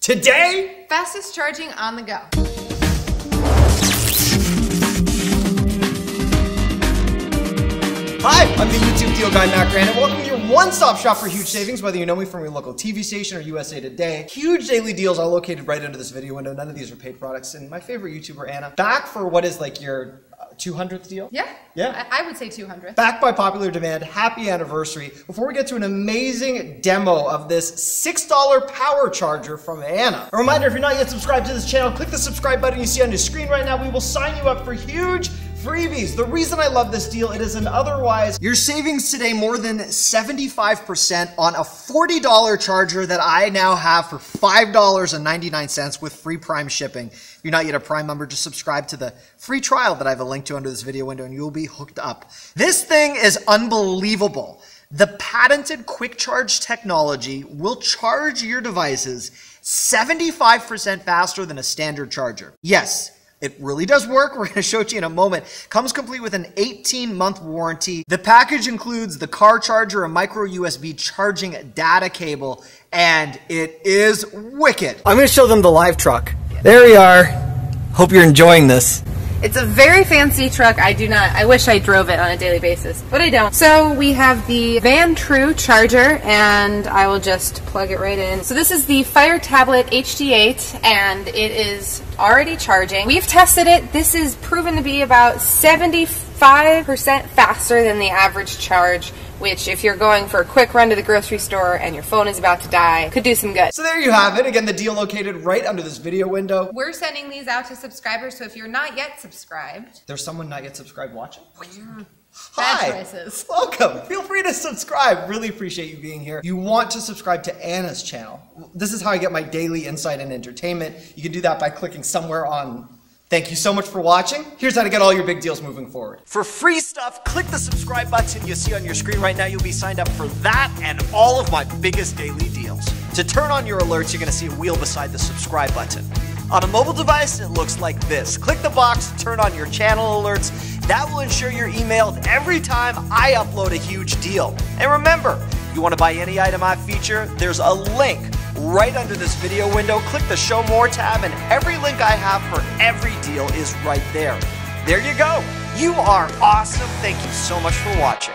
Today? Fastest charging on the go. Hi, I'm the YouTube deal guy, Matt Granite. Welcome to your one-stop shop for huge savings, whether you know me from your local TV station or USA Today. Huge daily deals are located right under this video window. None of these are paid products. And my favorite YouTuber, Anna, back for what is like your uh, 200th deal? Yeah. Yeah. I, I would say 200. Back by popular demand, happy anniversary. Before we get to an amazing demo of this $6 power charger from Anna. A reminder, if you're not yet subscribed to this channel, click the subscribe button you see on your screen right now. We will sign you up for huge freebies. The reason I love this deal, it is an otherwise, your savings today more than 75% on a $40 charger that I now have for $5.99 with free Prime shipping. If you're not yet a Prime member, just subscribe to the free trial that I have a link to under this video window and you'll be hooked up. This thing is unbelievable. The patented quick charge technology will charge your devices 75% faster than a standard charger. Yes, it really does work. We're going to show it to you in a moment. Comes complete with an 18 month warranty. The package includes the car charger, a micro USB charging data cable, and it is wicked. I'm going to show them the live truck. There we are. Hope you're enjoying this. It's a very fancy truck. I do not, I wish I drove it on a daily basis, but I don't. So we have the Van True charger and I will just plug it right in. So this is the Fire Tablet HD8 and it is already charging. We've tested it. This is proven to be about 75% faster than the average charge which if you're going for a quick run to the grocery store and your phone is about to die, could do some good. So there you have it. Again, the deal located right under this video window. We're sending these out to subscribers, so if you're not yet subscribed, There's someone not yet subscribed watching. bad Hi. choices. Welcome. Feel free to subscribe. Really appreciate you being here. You want to subscribe to Anna's channel. This is how I get my daily insight and entertainment. You can do that by clicking somewhere on Thank you so much for watching. Here's how to get all your big deals moving forward. For free stuff, click the subscribe button you see on your screen right now. You'll be signed up for that and all of my biggest daily deals. To turn on your alerts, you're to see a wheel beside the subscribe button. On a mobile device, it looks like this. Click the box, turn on your channel alerts. That will ensure you're emailed every time I upload a huge deal. And remember, you want to buy any item I feature, there's a link right under this video window. Click the Show More tab, and every link I have for every deal is right there. There you go. You are awesome. Thank you so much for watching.